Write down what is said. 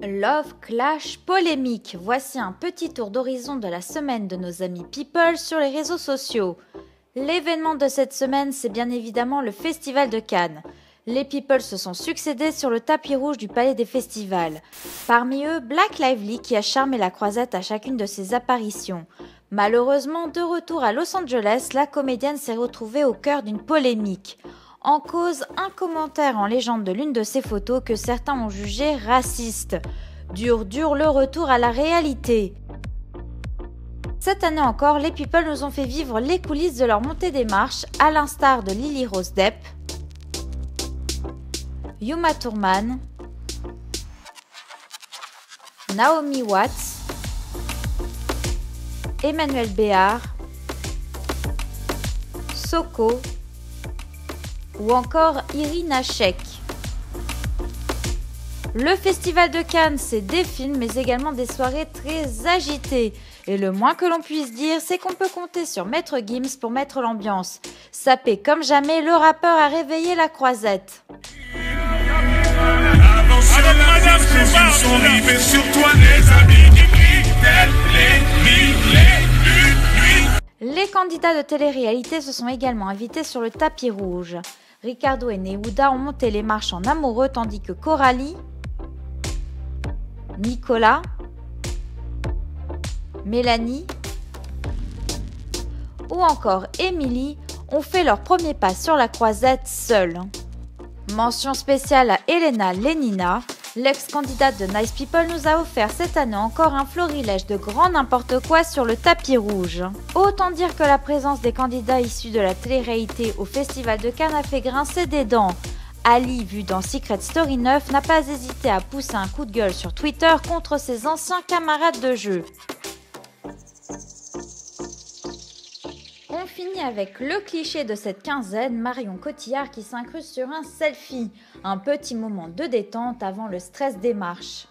Love Clash polémique. Voici un petit tour d'horizon de la semaine de nos amis People sur les réseaux sociaux. L'événement de cette semaine, c'est bien évidemment le Festival de Cannes. Les People se sont succédés sur le tapis rouge du Palais des Festivals. Parmi eux, Black Lively qui a charmé la croisette à chacune de ses apparitions. Malheureusement, de retour à Los Angeles, la comédienne s'est retrouvée au cœur d'une polémique. En cause, un commentaire en légende de l'une de ses photos que certains ont jugé raciste. Dur, dur le retour à la réalité. Cette année encore, les People nous ont fait vivre les coulisses de leur montée des marches, à l'instar de Lily Rose Depp, Yuma Thurman, Naomi Watts, Emmanuel Béard, Soko, ou encore Irina Shek. Le Festival de Cannes, c'est des films, mais également des soirées très agitées. Et le moins que l'on puisse dire, c'est qu'on peut compter sur Maître Gims pour mettre l'ambiance. Sapé comme jamais, le rappeur a réveillé la croisette. Les candidats de télé-réalité se sont également invités sur le tapis rouge. Ricardo et Nehuda ont monté les marches en amoureux tandis que Coralie, Nicolas, Mélanie ou encore Émilie ont fait leur premier pas sur la croisette seuls. Mention spéciale à Elena Lenina, L'ex-candidate de Nice People nous a offert cette année encore un florilège de grand n'importe quoi sur le tapis rouge. Autant dire que la présence des candidats issus de la télé-réalité au Festival de Cannes a fait grincer des dents. Ali, vu dans Secret Story 9, n'a pas hésité à pousser un coup de gueule sur Twitter contre ses anciens camarades de jeu. Finit avec le cliché de cette quinzaine, Marion Cotillard qui s'incruste sur un selfie, un petit moment de détente avant le stress des marches.